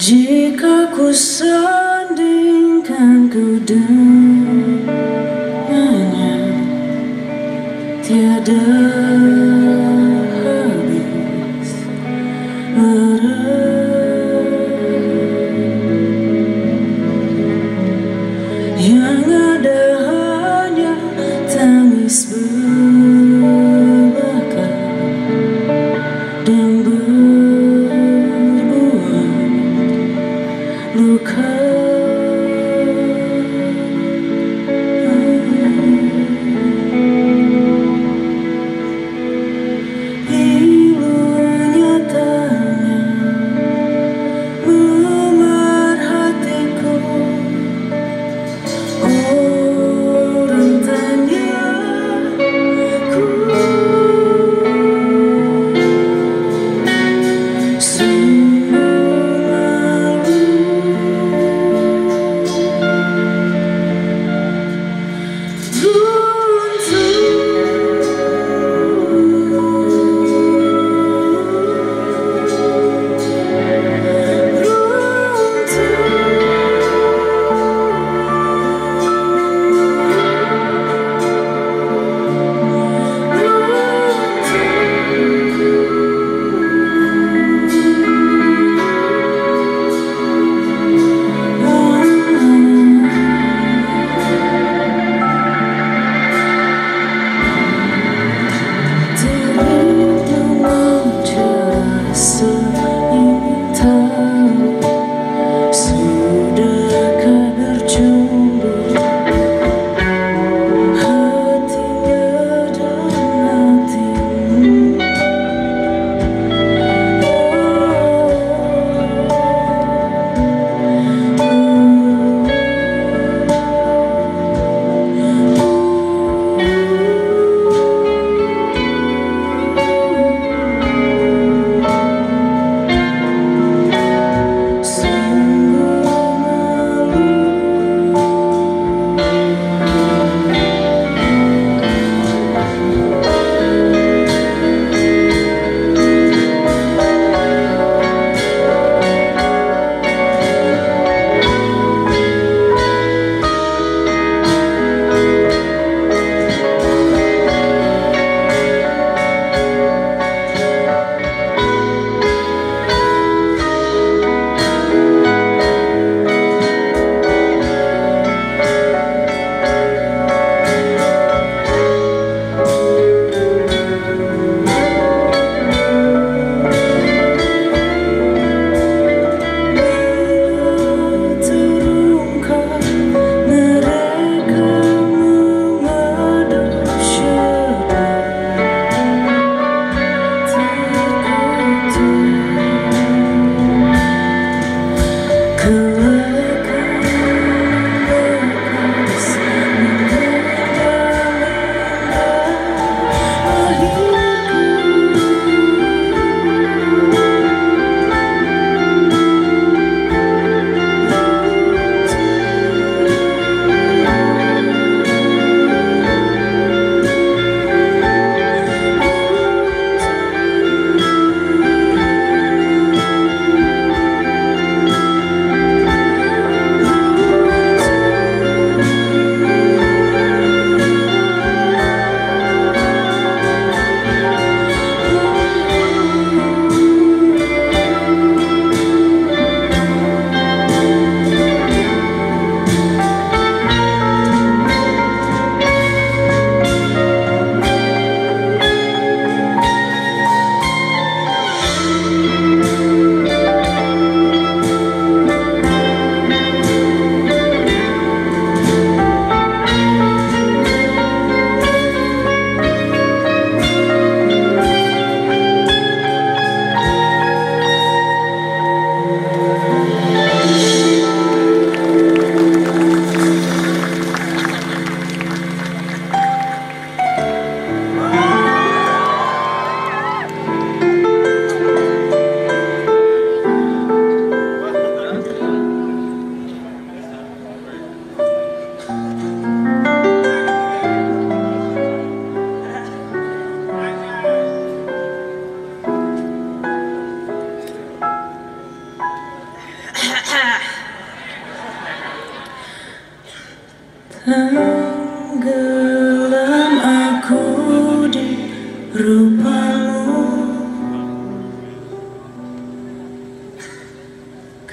Jika ku sandingkan ku dengannya Tiada habis Yang ada hanya tangis belaka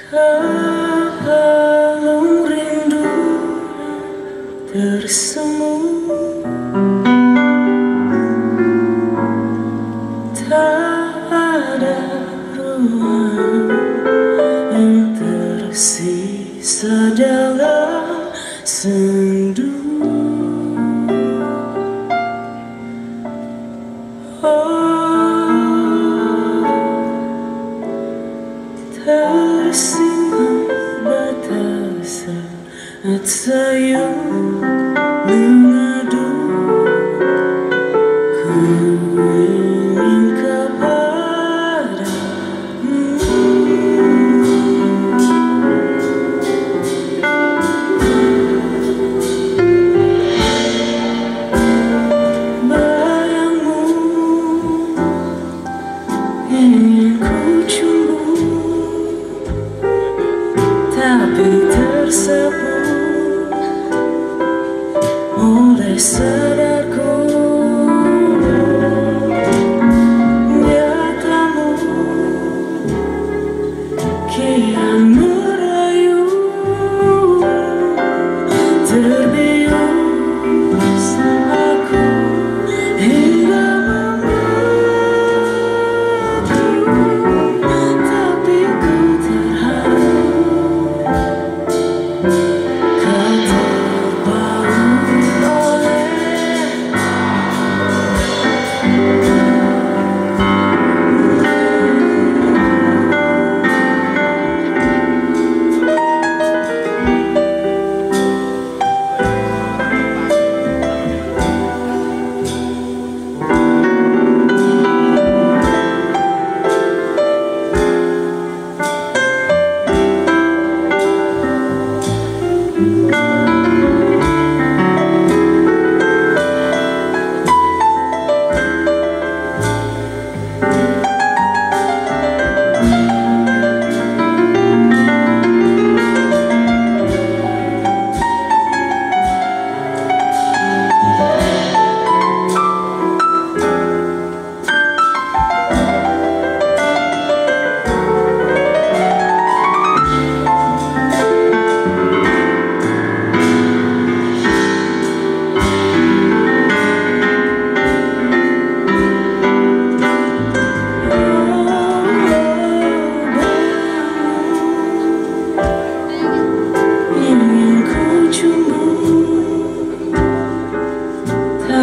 Kalung rindu tersemu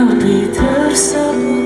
Peter Sabuk